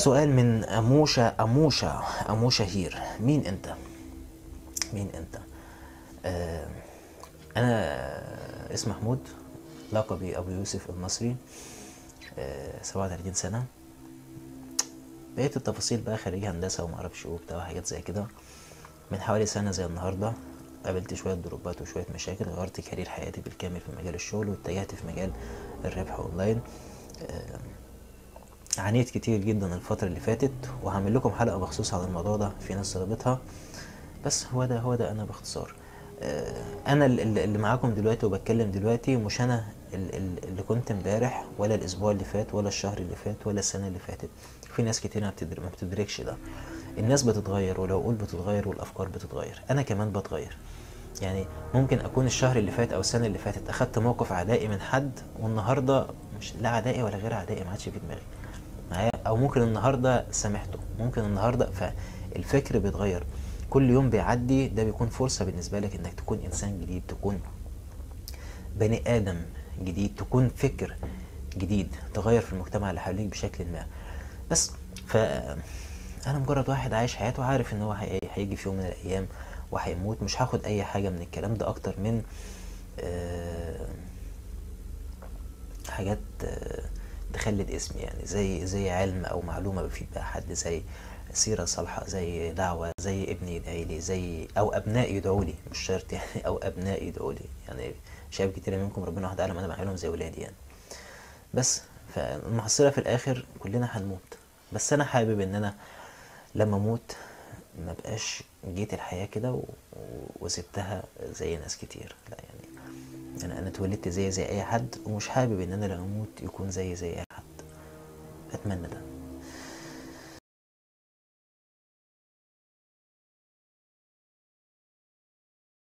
سؤال من أموشة أموشة أموشة هير مين أنت؟ مين أنت؟ آه أنا اسمي محمود لقبي أبو يوسف المصري آه 37 سنة بقيت التفاصيل بقى خريج هندسة ومعرفش إيه وبتاع وحاجات زي كده من حوالي سنة زي النهاردة قابلت شوية ضربات وشوية مشاكل غيرت كارير حياتي بالكامل في مجال الشغل واتجهت في مجال الربح أونلاين آه، عانيت كتير جدا الفترة اللي فاتت وهعمل لكم حلقة مخصوص على الموضوع ده في ناس طلبتها بس هو ده هو ده أنا باختصار. آه، ال- اللي معاكم دلوقتي وبتكلم دلوقتي مش ال- اللي كنت امبارح ولا الأسبوع اللي فات ولا الشهر اللي فات ولا السنة اللي فاتت. في ناس كتير ما بتدر- ما بتدركش ده. الناس بتتغير والعقول بتتغير والأفكار بتتغير. أنا كمان بتغير. يعني ممكن أكون الشهر اللي فات أو السنة اللي فاتت أخدت موقف عدائي من حد والنهاردة مش لا عدائي ولا غير عدائي ما عادش في دماغي. معايا أو ممكن النهارده سامحته ممكن النهارده فالفكر بيتغير. كل يوم بيعدي ده بيكون فرصة بالنسبة لك إنك تكون إنسان جديد تكون بني آدم جديد تكون فكر جديد تغير في المجتمع اللي حواليك بشكل ما. بس ف أنا مجرد واحد عايش حياته عارف إن هو هي- هيجي في يوم من الأيام وهيموت مش هاخد أي حاجة من الكلام ده أكتر من آه، حاجات تخلد اسمي يعني زي زي علم أو معلومة بفيد بها حد زي سيرة صالحة زي دعوة زي ابن يدعي لي زي أو أبناء يدعوا لي مش شرط يعني أو أبناء يدعوا لي. يعني شباب كتير منكم ربنا واحد أعلم أنا بعملهم زي ولادي يعني. بس فالمحصلة في الآخر كلنا هنموت. بس أنا حابب إن أنا لما أموت ما بقاش جيت الحياة كده وسبتها زي ناس كتير. لا يعني أنا أنا اتولدت زي زي أي حد ومش حابب إن أنا لما أموت يكون زي زي أتمنى ده.